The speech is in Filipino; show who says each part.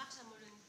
Speaker 1: Une marche à